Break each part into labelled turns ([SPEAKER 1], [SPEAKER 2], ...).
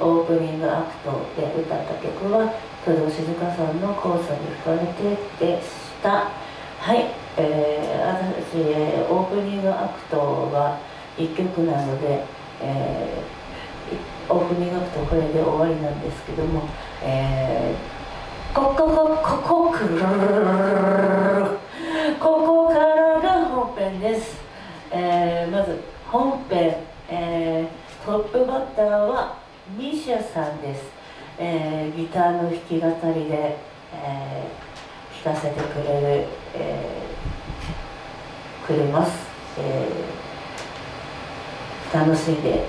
[SPEAKER 1] オープニングアクトで歌った曲は工藤静香さんの「黄砂に吹かれて」でした。はい、えー、私、え、オープニングアクトは1曲なので、えー、オープニングアクトこれで終わりなんですけどもえー、こここここくるここからが本編です、えー、まず本編、えー、トップバッターはミシャさんです、えー、ギターの弾き語りで、えー、弾かせてくれる、えー、くれます、えー、楽しんでいて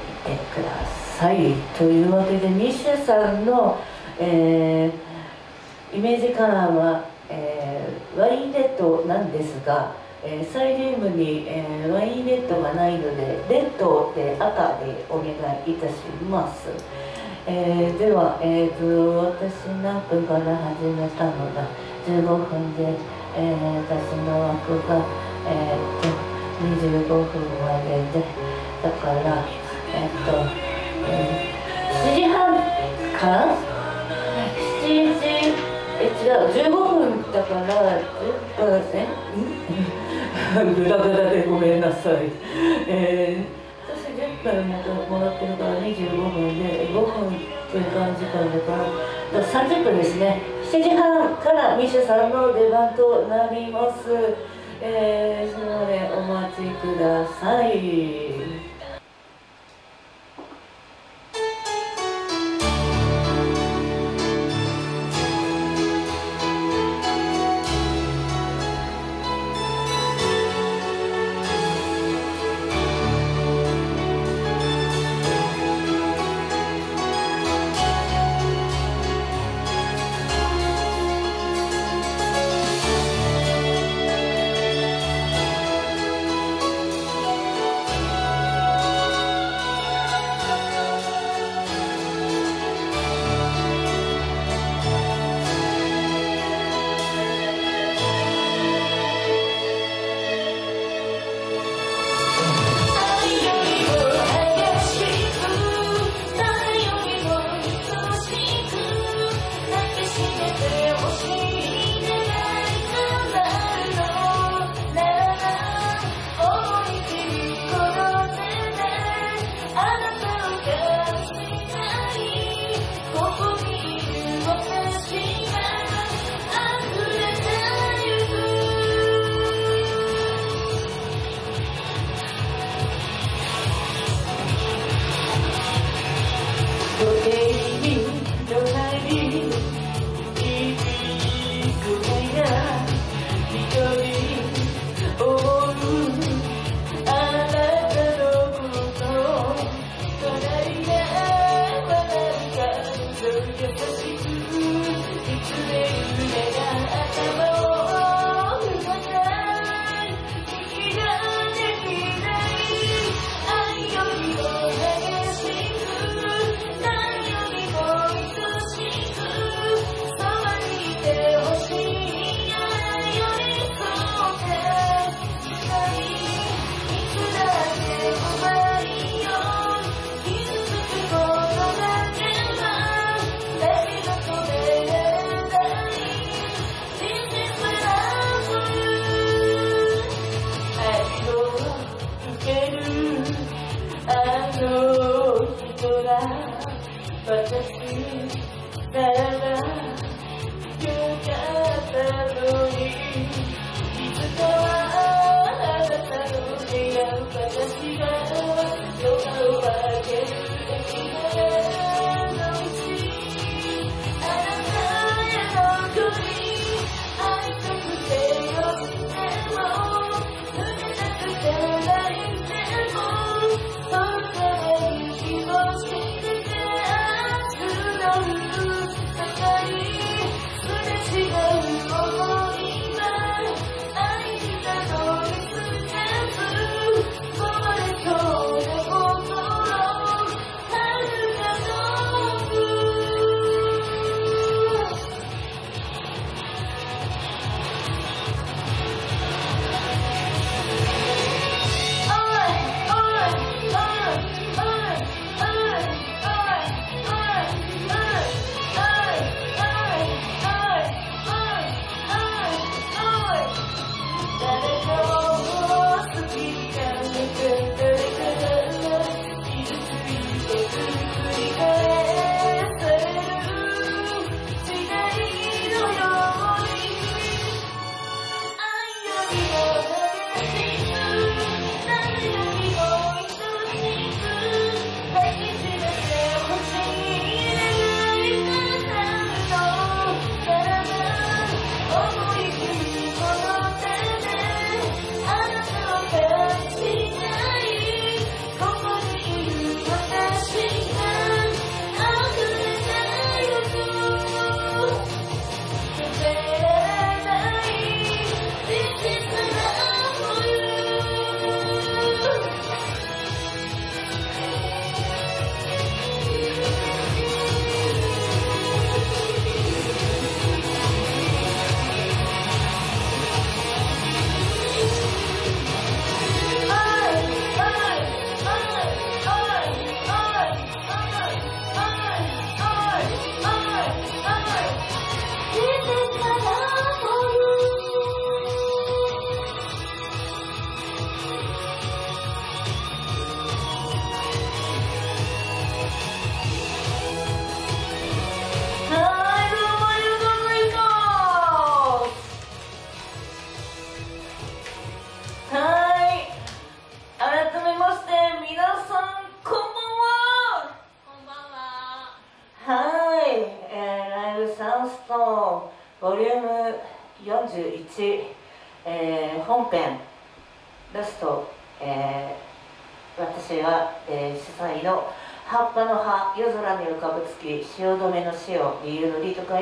[SPEAKER 1] ください。というわけでミシャさんのえー、イメージカラーは、えー、ワインレッドなんですが、えー、サイリウムに、えー、ワインレッドがないのでレッドで赤でお願いいたします、えー、では、えーと、私何分から始めたのだ。15分で、えー、私の枠が、えーと、25分までで。だからえっ、と、えー、7時半か？ら1日え違う15分だから10分えグダグダでごめんなさい。えー、私10分もらってるから25分で5分という感じ間だからだ30分ですね。7時半からミシュさんの出番となります。えー、それまでお待ちください。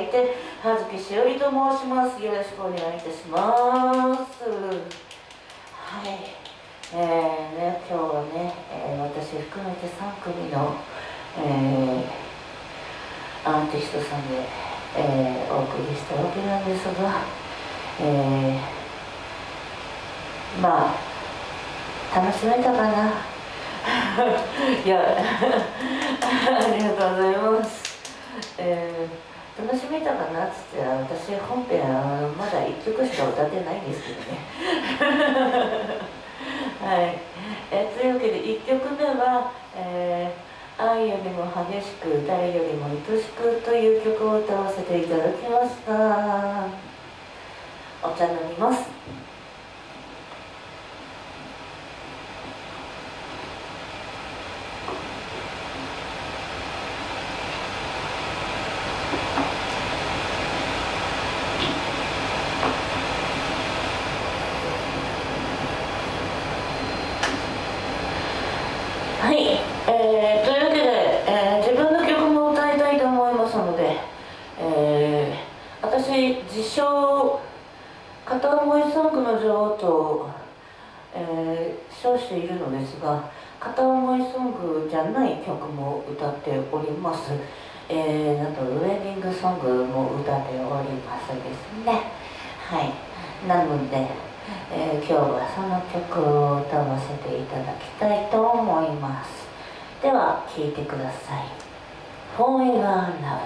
[SPEAKER 1] いて葉月しおりと申します。よろしくお願いいたします。はい。えーね、今日はね、えー私含めて3組の、えーアーティストさんで、えーお送りしたわけなんですが、えーまあ楽しめたかな？いや ありがとうございます、えー楽しめたかなっつって私本編あのまだ1曲しか歌ってないんですけどね。はい、えというわけで1曲目は、えー愛よりも激しく誰よりも愛しく」という曲を歌わせていただきました。お茶飲みますはい、えーというわけで、えー自分の曲も歌いたいと思いますので、えー私自称片思いソングの女王と、えー称しているのですが片思いソングじゃない曲も歌っております、えー、あとウェディングソングも歌っておりますですねはい。なので、えー今日はその曲を歌わせていただきたいと思います。では聴いてください「Forever Love」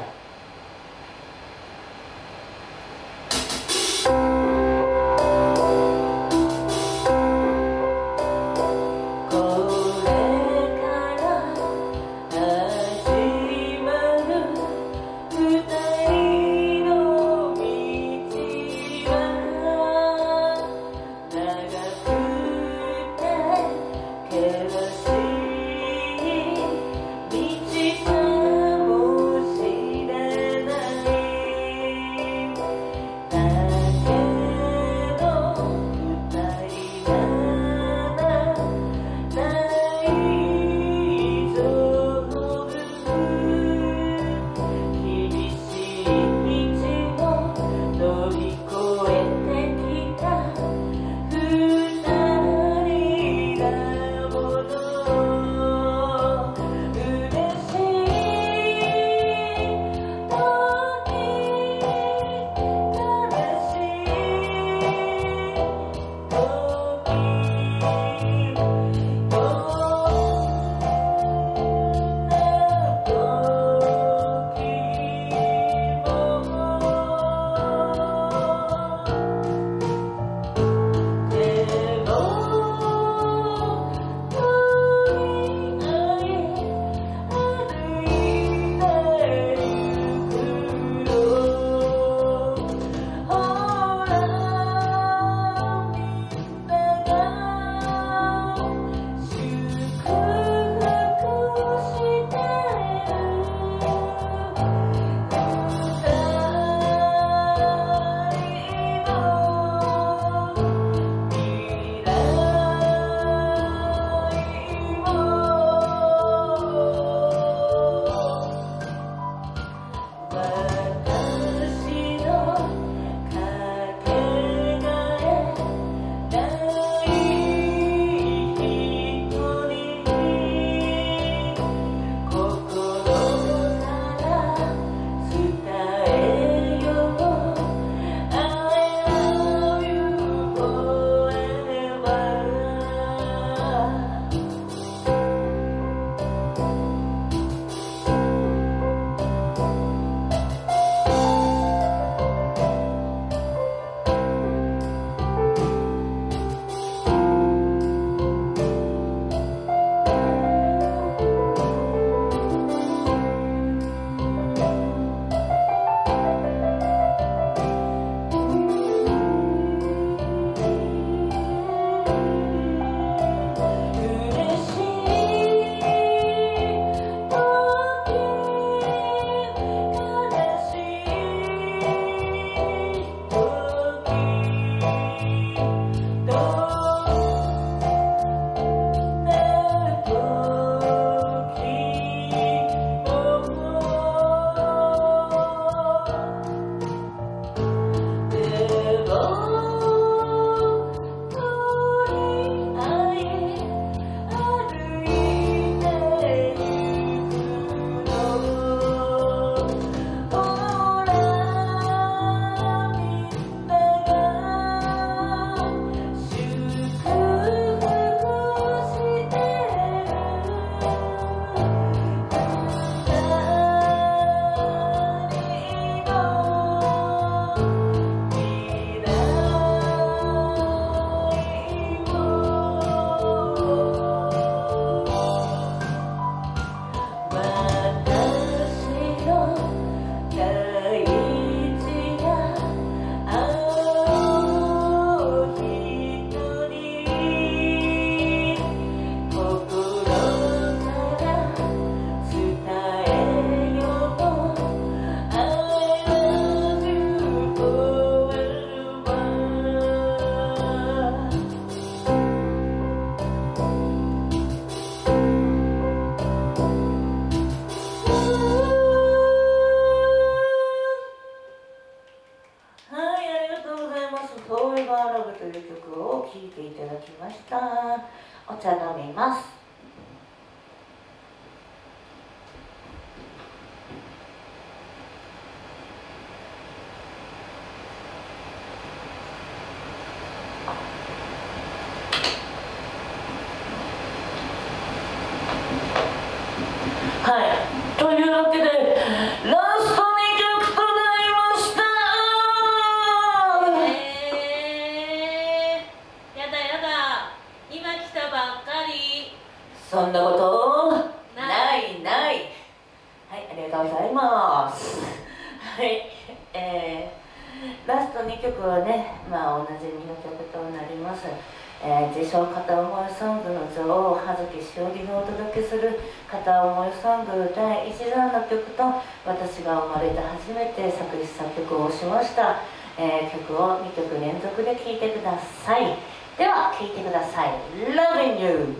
[SPEAKER 1] で初めて作詞作曲をしました、えー、曲を2曲連続で聴いてください。では聴いてください「Loving You」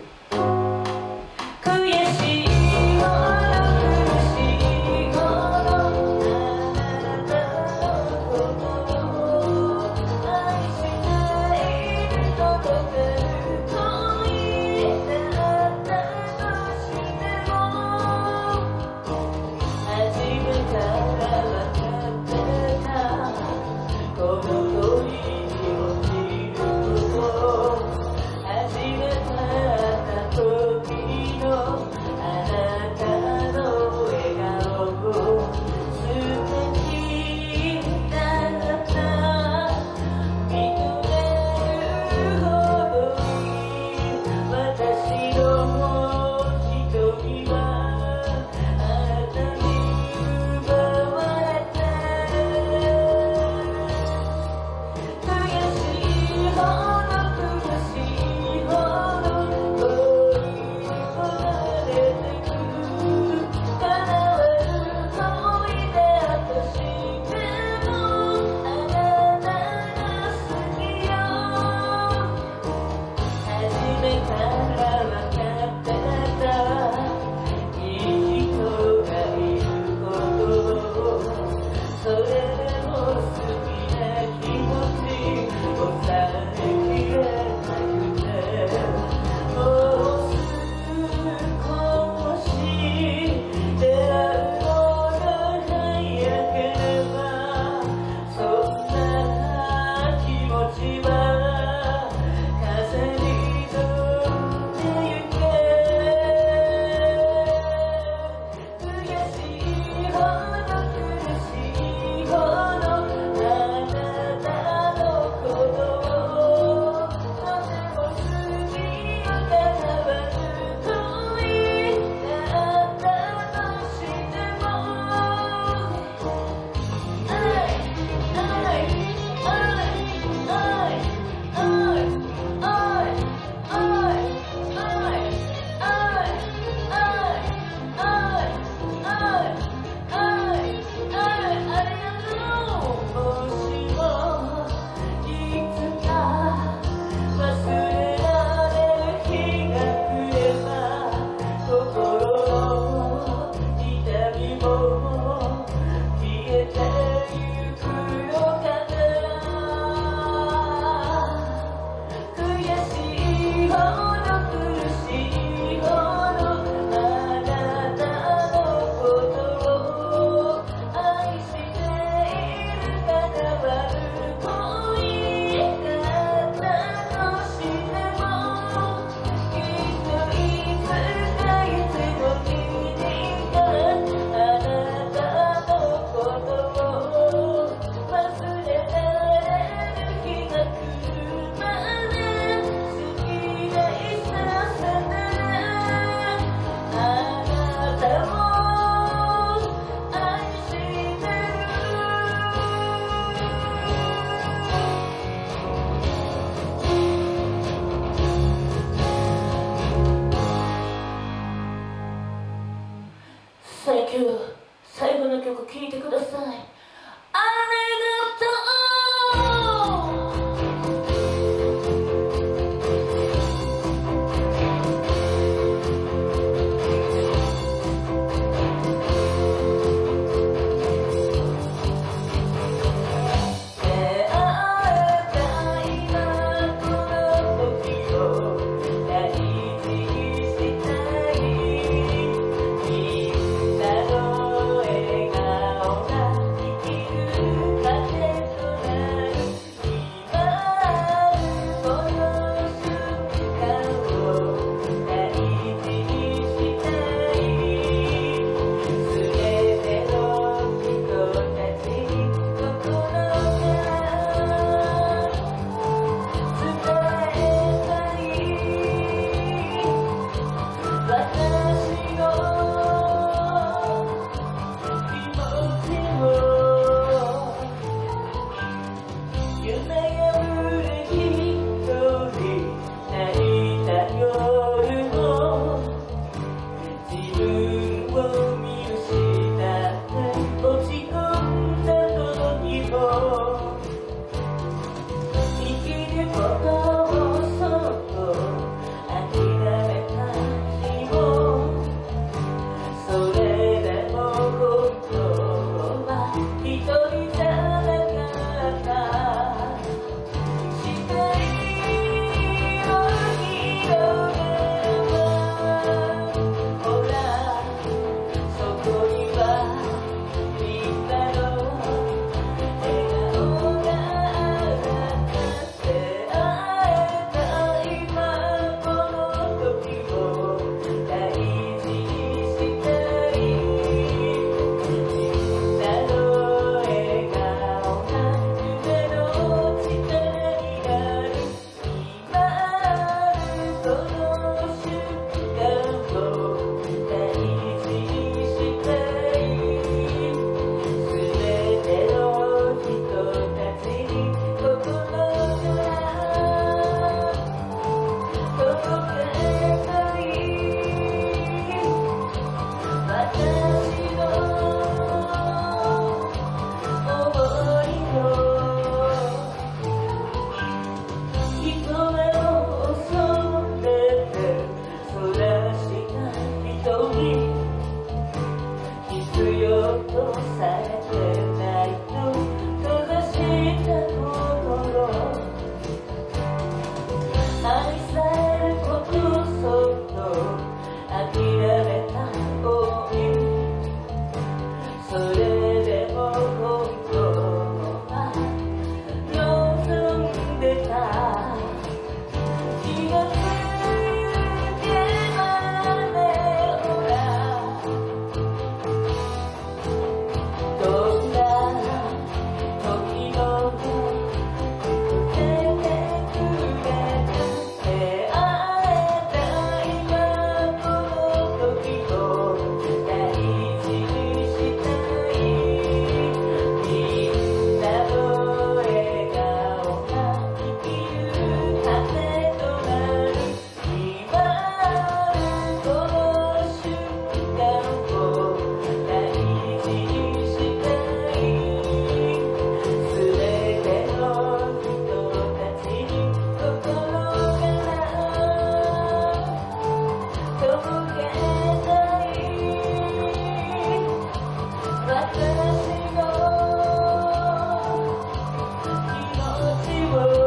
[SPEAKER 1] over.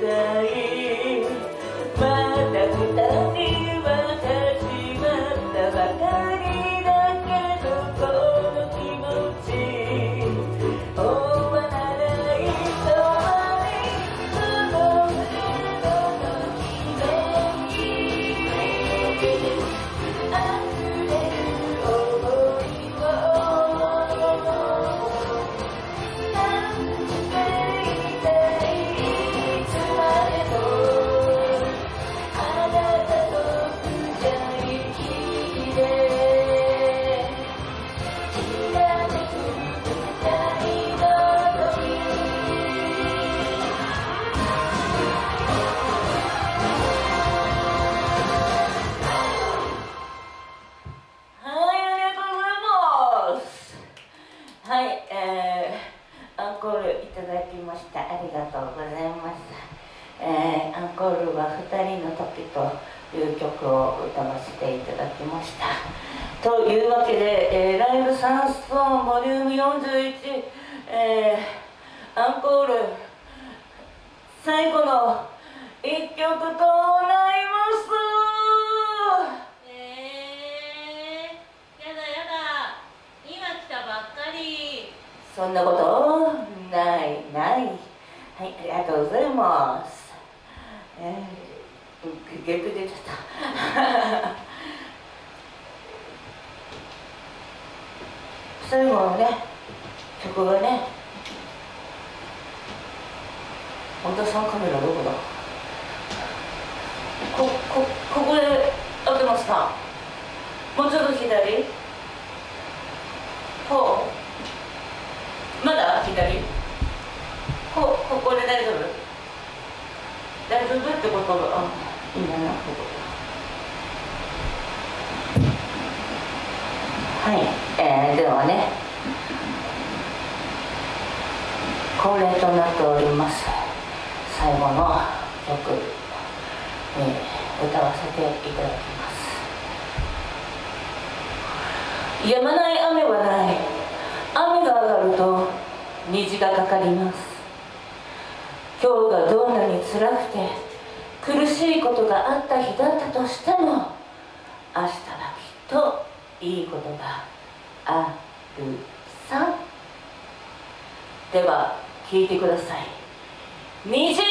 [SPEAKER 1] day. という曲を歌わせていただきました。というわけで、えー、ライブサンストーンボリューム41、えー、アンコール最後の1曲となります。
[SPEAKER 2] えー、やだやだ。今来たばっかり。
[SPEAKER 1] そんなことないない。はいありがとうございます、えー逆出ちゃった 最後のね曲がね本田さんカメラどこだ？ここここで合ってますか？もうちょっと左？こう。まだ？左？こここで大丈夫？大丈夫ってことあはい、えー、ではね恒例となっております。最後の曲に歌わせていただきます。止まない雨はない雨が上がると虹がかかります。
[SPEAKER 3] 今日がどんなに辛
[SPEAKER 1] くて苦しいことが
[SPEAKER 3] あった日だったとしても明日はきっとい
[SPEAKER 1] いこ
[SPEAKER 2] とがあ
[SPEAKER 1] るさ。
[SPEAKER 2] では
[SPEAKER 1] 聞い
[SPEAKER 2] てください。
[SPEAKER 1] 虹。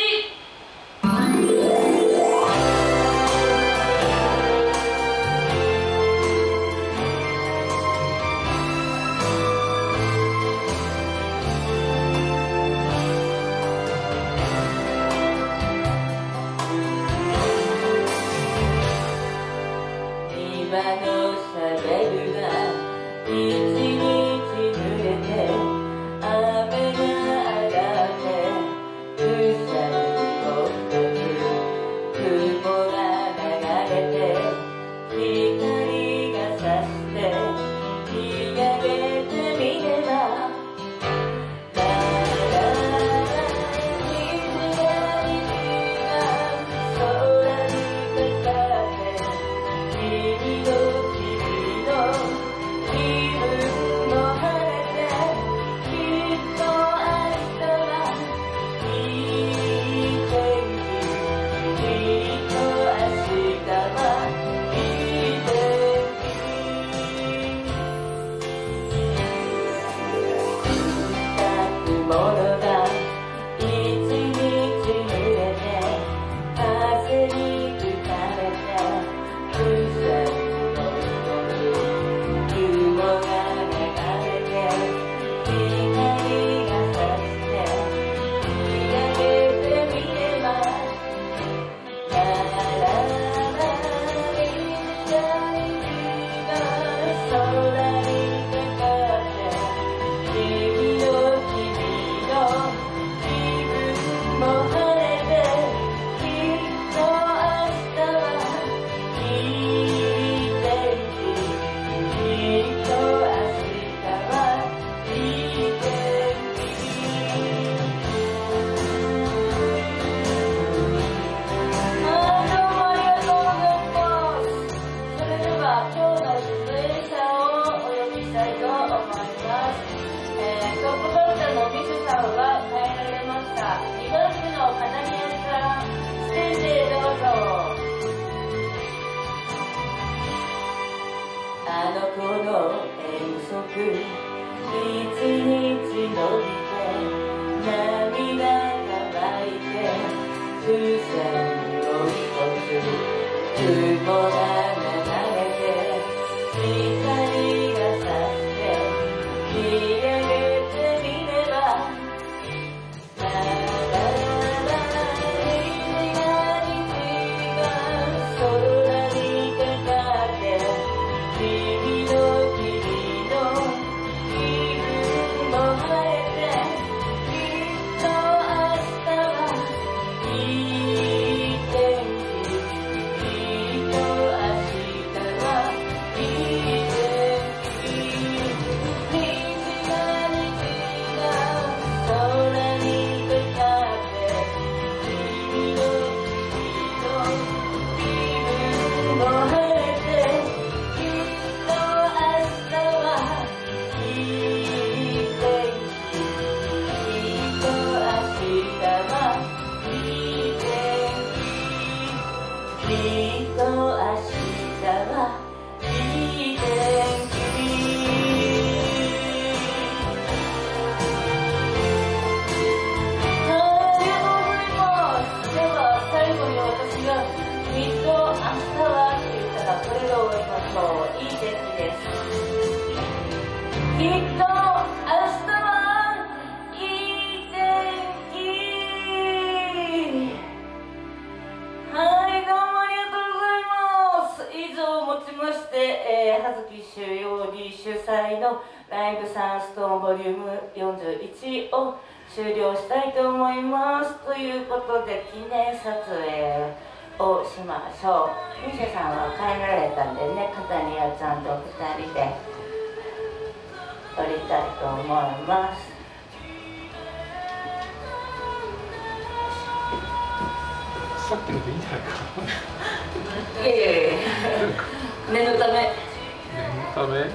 [SPEAKER 1] ため。待っ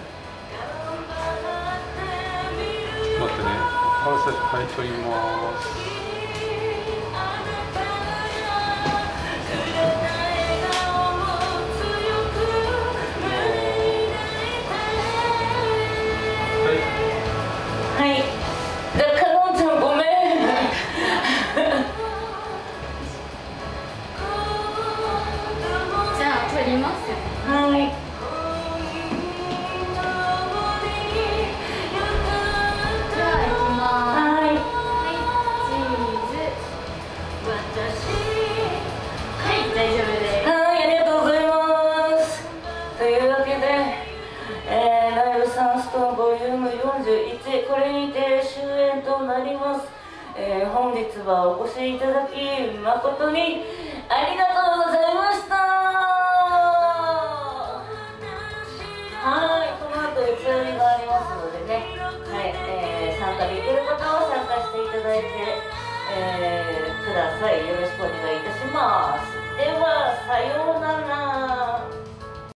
[SPEAKER 1] てね。合わせト入いておいます。ていただき誠にありがとうございました。はいこの後打ち上げがありますのでね、はいえー、参加できる方は参加していただいて、えー、ください。よろしくお願いいたします。ではさようなら。